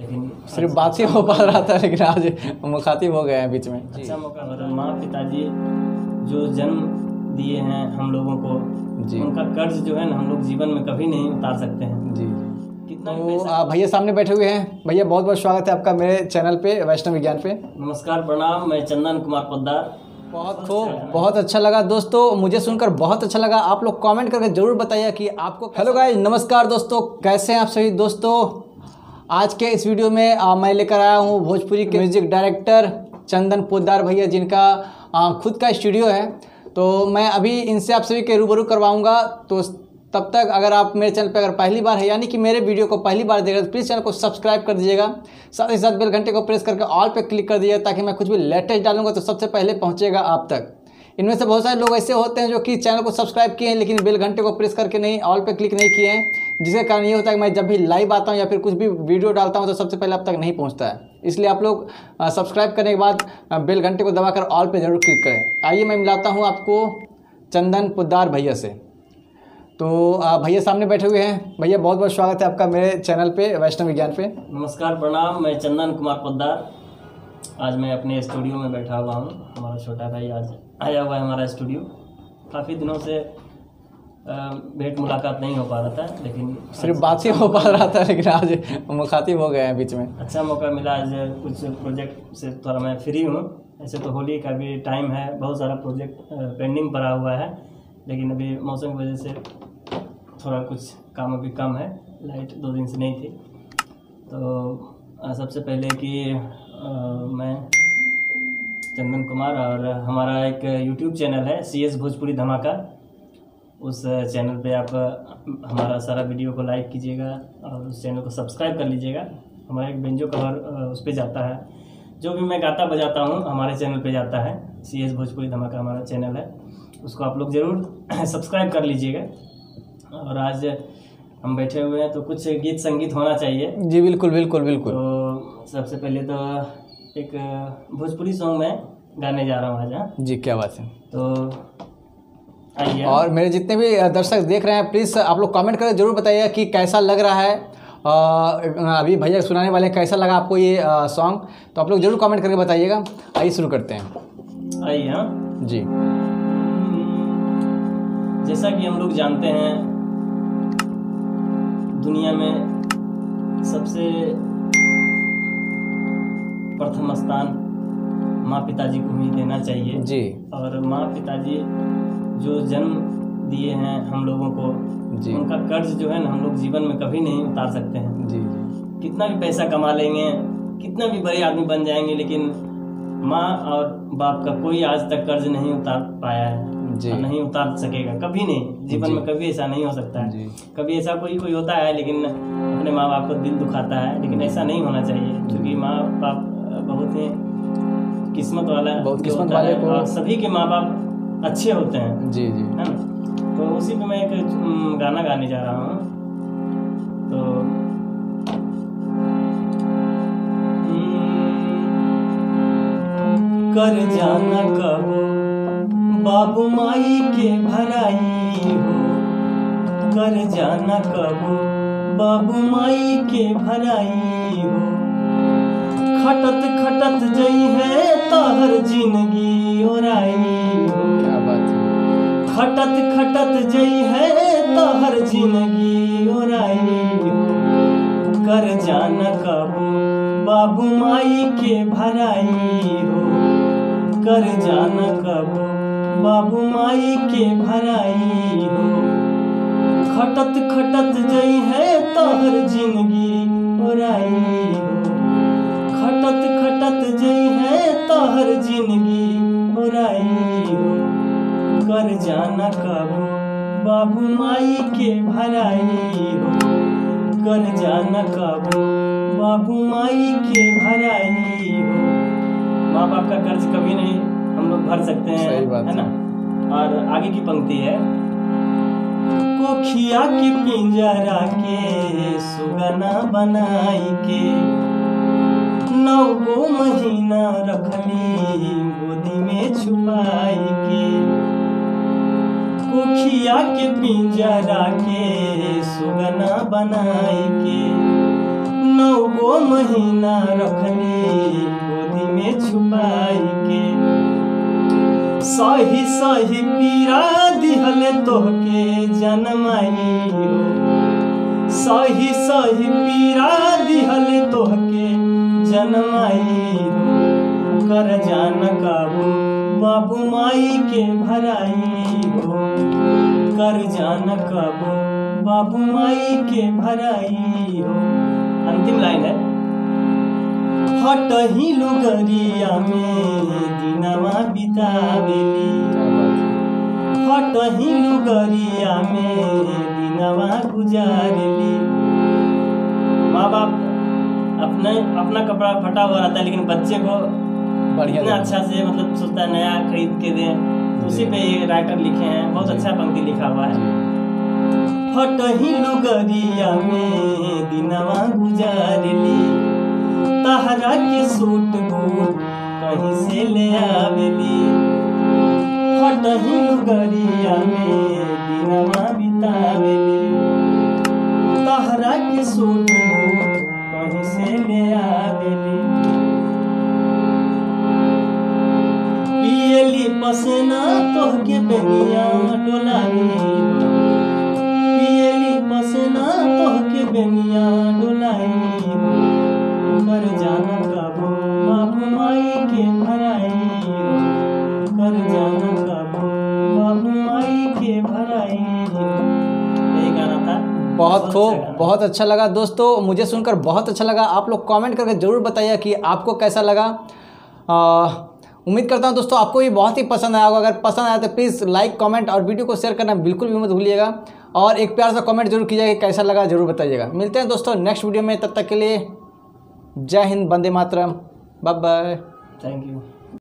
लेकिन सिर्फ़ बात ही हो पा रहा था लेकिन आज मुखातिब हो गए हैं बीच में। अच्छा मौका और माँ पिताजी जो जन्म दिए हैं हम लोगों को जी। उनका कर्ज जो है ना हम लोग जीवन में कभी नहीं उतार सकते हैं। जी। कितना तो भैया सामने बैठे हुए हैं। भैया बहुत बहुत स्वागत है आपका मेरे चैनल पे वैष्णव विज्ञान पे। नमस्कार प्रणाम मैं चंदन कुमार पोद्दार। बहुत खूब बहुत अच्छा लगा। दोस्तों मुझे सुनकर बहुत अच्छा लगा। आप लोग कमेंट करके ज़रूर बताइए कि आपको हेलो गाइस नमस्कार दोस्तों कैसे हैं आप सभी दोस्तों? आज के इस वीडियो में आ, मैं लेकर आया हूँ भोजपुरी के म्यूज़िक डायरेक्टर चंदन पोदार भैया जिनका आ, खुद का स्टूडियो है। तो मैं अभी इनसे आप सभी के रूबरू करवाऊँगा। तो तब तक अगर आप मेरे चैनल पर अगर पहली बार है यानी कि मेरे वीडियो को पहली बार देख रहे हैं तो प्लीज़ चैनल को सब्सक्राइब कर दीजिएगा। साथ ही साथ बेल घंटे को प्रेस करके ऑल पे क्लिक कर दीजिएगा ताकि मैं कुछ भी लेटेस्ट डालूँगा तो सबसे पहले पहुंचेगा आप तक। इनमें से बहुत सारे लोग ऐसे होते हैं जो कि चैनल को सब्सक्राइब किए हैं लेकिन बेल घंटे को प्रेस करके नहीं ऑल पे क्लिक नहीं किए हैं। जिसके कारण ये होता है कि मैं जब भी लाइव आता हूँ या फिर कुछ भी वीडियो डालता हूँ तो सबसे पहले आप तक नहीं पहुँचता है। इसलिए आप लोग सब्सक्राइब करने के बाद बेल घंटे को दबाकर ऑल पे ज़रूर क्लिक करें। आइए मैं मिलाता हूँ आपको चंदन पुद्दार भैया से। तो भैया सामने बैठे हुए हैं। भैया बहुत बहुत स्वागत है आपका मेरे चैनल पे, वैष्णव विज्ञान पे। नमस्कार, प्रणाम। मैं चंदन कुमार पोद्दार। आज मैं अपने स्टूडियो में बैठा हुआ हूँ। हमारा छोटा भाई आज आया हुआ है हमारा स्टूडियो काफ़ी दिनों से भेंट मुलाकात नहीं हो पा रहा था लेकिन सिर्फ़ बात ही हो पा रहा था लेकिन आज मुखातिब हो गए हैं बीच में। अच्छा मौका मिला आज कुछ प्रोजेक्ट से थोड़ा मैं फ्री हूँ। ऐसे तो होली का भी टाइम है बहुत सारा प्रोजेक्ट पेंडिंग पड़ा हुआ है लेकिन अभी मौसम की वजह से थोड़ा कुछ काम अभी कम है लाइट दो दिन से नहीं थी। तो सबसे पहले कि अ, मैं चंदन कुमार और हमारा एक यूट्यूब चैनल है सी एस भोजपुरी धमाका। उस चैनल पे आप हमारा सारा वीडियो को लाइक कीजिएगा और उस चैनल को सब्सक्राइब कर लीजिएगा। हमारा एक बेंजो कवर उस पर जाता है। जो भी मैं गाता बजाता हूँ हमारे चैनल पे जाता है। सी एस भोजपुरी धमाका हमारा चैनल है। उसको आप लोग ज़रूर सब्सक्राइब कर लीजिएगा। और आज हम बैठे हुए हैं तो कुछ गीत संगीत होना चाहिए। जी बिल्कुल बिल्कुल बिल्कुल। तो सबसे पहले तो एक भोजपुरी सॉन्ग मैं गाने जा रहा हूँ आज हाँ। जी क्या बात है। तो और मेरे जितने भी दर्शक देख रहे हैं प्लीज़ आप लोग कमेंट करके ज़रूर बताइए कि कैसा लग रहा है। अभी भैया सुनाने वाले हैं कैसा लगा आपको ये सॉन्ग तो आप लोग ज़रूर कमेंट करके बताइएगा। आइए शुरू करते हैं। आइए हाँ। जी। जैसा कि हम लोग जानते हैं दुनिया में सबसे प्रथम स्थान माँ पिताजी को ही देना चाहिए। जी। और माँ पिताजी जो जन्म दिए हैं हम लोगों को जी। उनका कर्ज जो है ना हम लोग जीवन में कभी नहीं उतार सकते हैं। जी कितना भी पैसा कमा लेंगे कितना भी बड़े आदमी बन जाएँगे लेकिन माँ और बाप का कोई आज तक कर्ज नहीं उतार पाया है जी। नहीं उतार सकेगा कभी नहीं। जीवन में कभी ऐसा नहीं हो सकता है। कभी ऐसा कोई कोई होता है लेकिन अपने माँ बाप को दिल दुखाता है लेकिन ऐसा नहीं होना चाहिए क्योंकि माँ बाप बहुत ही किस्मत वाला बहुत किस्मत वाले है को- सभी के माँ बाप अच्छे होते हैं। जी जी। है ना? तो उसी पे मैं एक गाना गाने जा रहा हूँ। तो कर जाना कबो बाबू माई के भराई हो। कर जाना कबो बाबू माई के भराई हो। खटत खटत जई है तहर ज़िंदगी बात है खटत खटत जई है तहर ज़िंदगी ओराई कर जान कबो बाबू माई के भराई हो? कर जान कबो बाबू माई के भराई हो? खटत खटत जई है तहर ज़िंदगी ओराई हो खटत खटत जई है तहर ज़िंदगी कर जाना कबो? बाबू माई के भराई हो। कर जाना कबो? बाबू माई के भराई हो। माँ बाप का कर्ज कभी नहीं हम लोग भर सकते हैं है ना? और आगे की पंक्ति है कोखिया के पिंजरा के सुगना बनाई के नौ गो महीना रखली गोदी में छुपाई के। कोखिया के पिंजरा के सुगना बनाई के। नौ गो महीना रखली गोदी में छुपाई के। सही सही पीरा दिहले तोहके जनमाई हो। सही सही पीरा दिहले तोहके जनमाई हो। कर जान काबू बाबू माई के भराई हो। कर जान काबू बाबू माई के भराई हो। अंतिम लाइन है। हटही लुगरिया में, दिनवा बितावेली। हटही लुगरिया में, दिनवा गुजारेली। माँ बाप, अपने अपना कपड़ा फटा हुआ रहता है, लेकिन बच्चे को बढ़िया इतना अच्छा से मतलब सोचता है नया खरीद के दें। उसी पे ये राइटर लिखे हैं बहुत अच्छा पंक्ति लिखा हुआ है। फटही लुगरिया में दिनवा गुजारली तहरा के सूट बूट कहीं से ले आवेली। फटही लुगरिया में दिनवा बितावेली। तहरा के सूट बूट पसना तोहके बेनिया डोलानी पियली पसना तोहके बेनिया डोलाई कर जाना काबू बाबू माई के भराई। कर जाना काबू बाबू माई के भराई। यही गाना था। बहुत अच्छा खूब बहुत अच्छा लगा। दोस्तों मुझे सुनकर बहुत अच्छा लगा। आप लोग कमेंट करके ज़रूर बताइए कि आपको कैसा लगा। आ, उम्मीद करता हूँ दोस्तों आपको भी बहुत ही पसंद आया होगा। अगर पसंद आया तो प्लीज़ लाइक कमेंट और वीडियो को शेयर करना बिल्कुल भी मत भूलिएगा। और एक प्यार सा कमेंट ज़रूर कीजिएगा कैसा लगा, ज़रूर बताइएगा। मिलते हैं दोस्तों नेक्स्ट वीडियो में, तब तक के लिए जय हिंद बंदे मातरम। Bye bye thank you